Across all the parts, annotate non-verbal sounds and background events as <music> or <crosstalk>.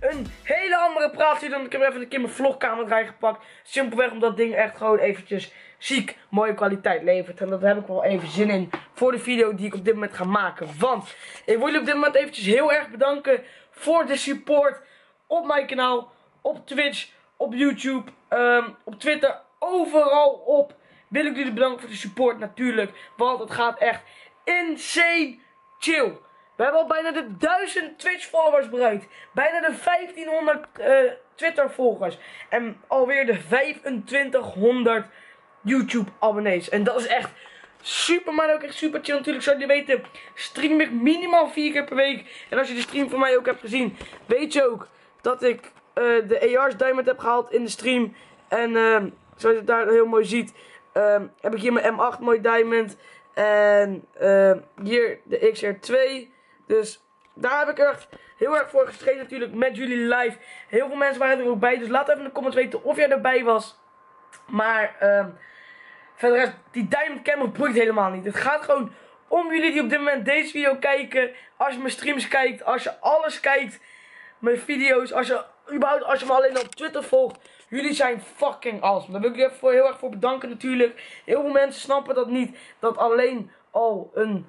een hele andere praatje dan ik heb even een keer mijn vlogkamer erbij gepakt. Simpelweg omdat dat ding echt gewoon eventjes ziek mooie kwaliteit levert. En dat heb ik wel even zin in voor de video die ik op dit moment ga maken. Want ik wil jullie op dit moment eventjes heel erg bedanken voor de support op mijn kanaal, op Twitch, op YouTube, ehm, op Twitter, overal op. Wil ik jullie bedanken voor de support natuurlijk. Want het gaat echt insane chill. We hebben al bijna de 1000 Twitch followers bereikt. Bijna de 1500 eh, Twitter volgers. En alweer de 2500 YouTube abonnees. En dat is echt super, maar ook echt super chill. Natuurlijk, zoals jullie weten, stream ik minimaal vier keer per week. En als je de stream van mij ook hebt gezien, weet je ook dat ik uh, de AR's Diamond heb gehaald in de stream. En uh, zoals je daar heel mooi ziet, uh, heb ik hier mijn M8 mooi Diamond. En hier de XR2. Dus daar heb ik echt heel erg voor gestreden natuurlijk met jullie live. Heel veel mensen waren er ook bij. Dus laat even in de comments weten of jij erbij was. Maar uh, verder die Diamond Camera boeit helemaal niet. Het gaat gewoon om jullie die op dit moment deze video kijken. Als je mijn streams kijkt, als je alles kijkt. Mijn video's, als je überhaupt als je me alleen op Twitter volgt. Jullie zijn fucking awesome. Daar wil ik jullie voor, heel erg voor bedanken natuurlijk. Heel veel mensen snappen dat niet. Dat alleen al een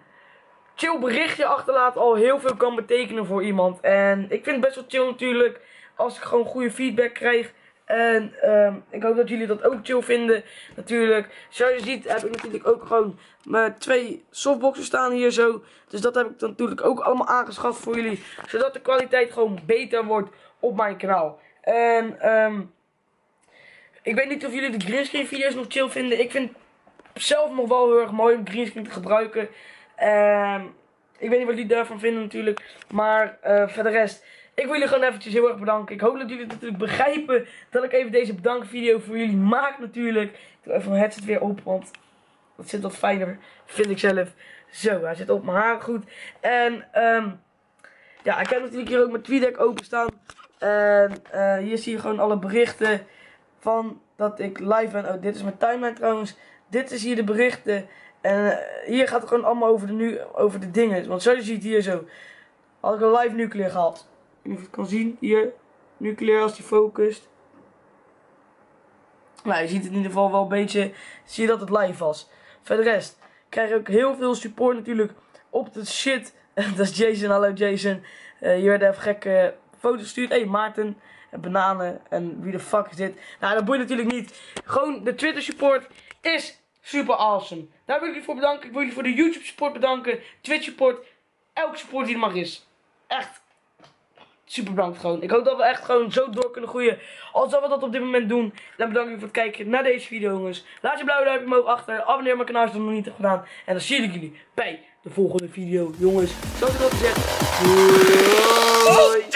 chill berichtje achterlaat al heel veel kan betekenen voor iemand. En ik vind het best wel chill natuurlijk als ik gewoon goede feedback krijg. En um, ik hoop dat jullie dat ook chill vinden natuurlijk. Zoals je ziet heb ik natuurlijk ook gewoon mijn twee softboxen staan hier zo. Dus dat heb ik dan natuurlijk ook allemaal aangeschaft voor jullie. Zodat de kwaliteit gewoon beter wordt op mijn kanaal. En um, ik weet niet of jullie de greenscreen video's nog chill vinden. Ik vind zelf nog wel heel erg mooi om greenscreen te gebruiken. Um, ik weet niet wat jullie daarvan vinden natuurlijk. Maar uh, voor de rest, ik wil jullie gewoon eventjes heel erg bedanken. Ik hoop dat jullie natuurlijk begrijpen dat ik even deze bedankvideo voor jullie maak natuurlijk. Ik doe even mijn headset weer op, want dat zit wat fijner, vind ik zelf. Zo, hij zit op mijn haar goed. En um, ja, ik heb natuurlijk hier ook mijn TweetDeck openstaan. En uh, hier zie je gewoon alle berichten van dat ik live ben. Oh, dit is mijn timeline trouwens. Dit is hier de berichten. En uh, hier gaat het gewoon allemaal over de, nu, over de dingen. Want zoals je ziet hier zo. Had ik een live nuclear gehad. Of je het kan zien. Hier. Nuclear als die focust. Nou, je ziet het in ieder geval wel een beetje. Zie je dat het live was. Verder rest. Krijg ook heel veel support natuurlijk op de shit. <laughs> dat is Jason. Hallo Jason. Uh, hier werden even gekke foto's gestuurd. Hé hey, Maarten. En bananen. En wie de fuck is dit? Nou, dat boeit natuurlijk niet. Gewoon de Twitter support is super awesome. Daar wil ik jullie voor bedanken. Ik wil jullie voor de YouTube support bedanken. Twitch support. Elke support die er mag is. Echt. Super bedankt gewoon. Ik hoop dat we echt gewoon zo door kunnen groeien. Als we dat op dit moment doen. Dan bedank ik jullie voor het kijken naar deze video jongens. Laat je blauwe duimpje omhoog achter. Abonneer op mijn kanaal als je dat nog niet hebt gedaan. En dan zie ik jullie bij de volgende video jongens. Zoals ik al gezegd. Doei.